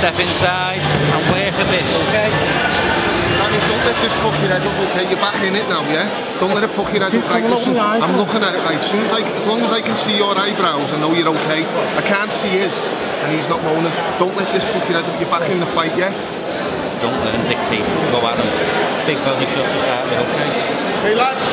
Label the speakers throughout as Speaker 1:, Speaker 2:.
Speaker 1: step inside and work a bit, okay?
Speaker 2: Don't let this fuck your head up, okay? You're back in it now, yeah? Don't let it fuck your head up, right? Listen, I'm looking at it, right? As, soon as, I, as long as I can see your eyebrows, I know you're okay. I can't see his, and he's not moaning. Don't let this fuck your head up. You're back in the fight, yeah?
Speaker 1: Don't let him dictate. Go at him. Big body shot to start with, okay?
Speaker 2: Hey, lads,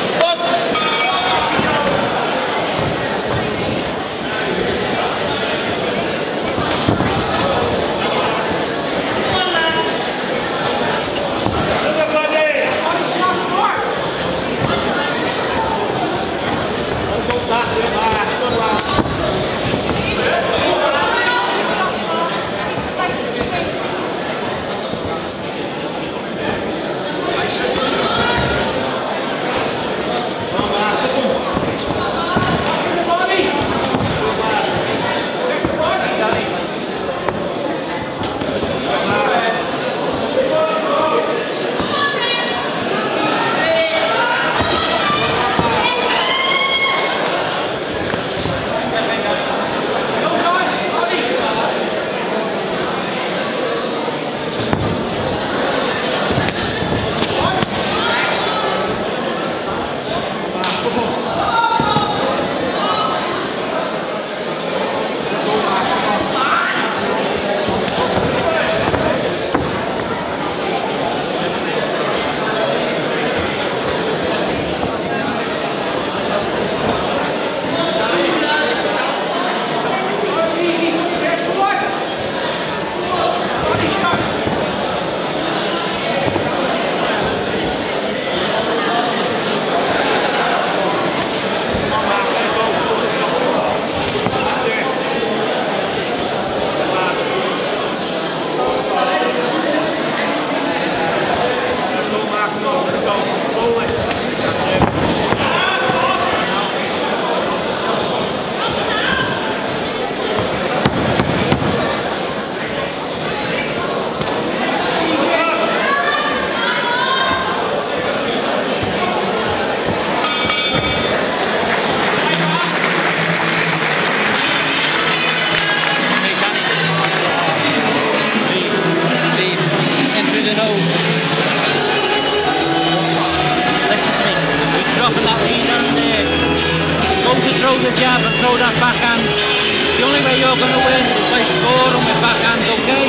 Speaker 1: Go to throw the jab and throw that backhand. The only way you're going to win is by scoring with backhands, okay?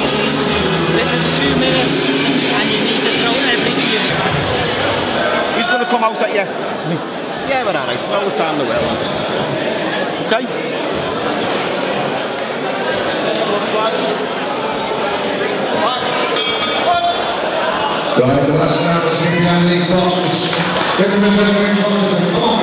Speaker 1: This is two minutes and you need to throw every gear.
Speaker 3: He's going to come out at you. Yeah, we're alright. No time in the world. Okay?
Speaker 4: Right, the last round, let's get behind these boxes. Get them in the ring closer, come on.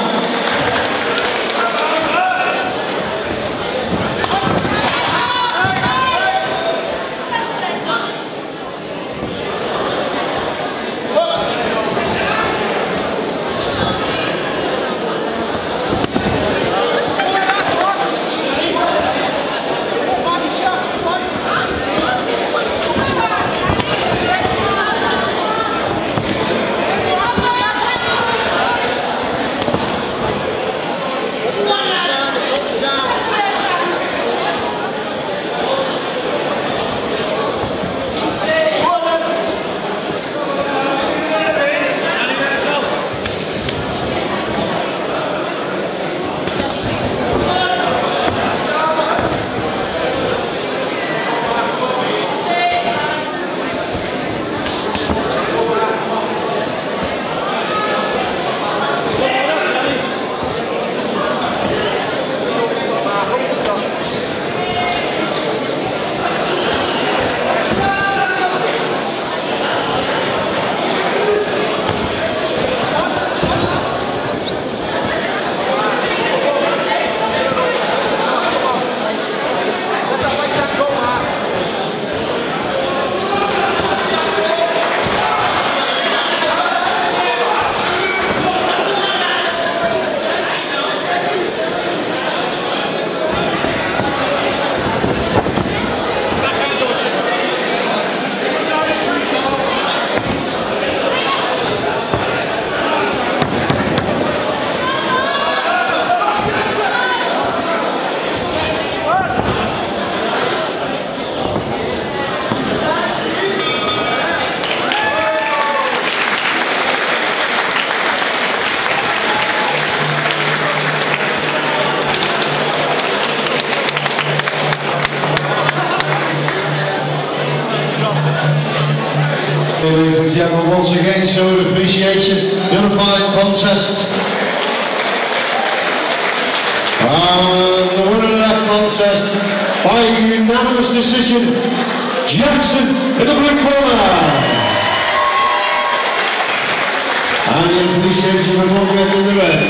Speaker 4: Ladies and gentlemen, once again, show of appreciation, unified contest. And the winner of that contest, by unanimous decision, Jackson in the blue corner. And the appreciation will not be the red.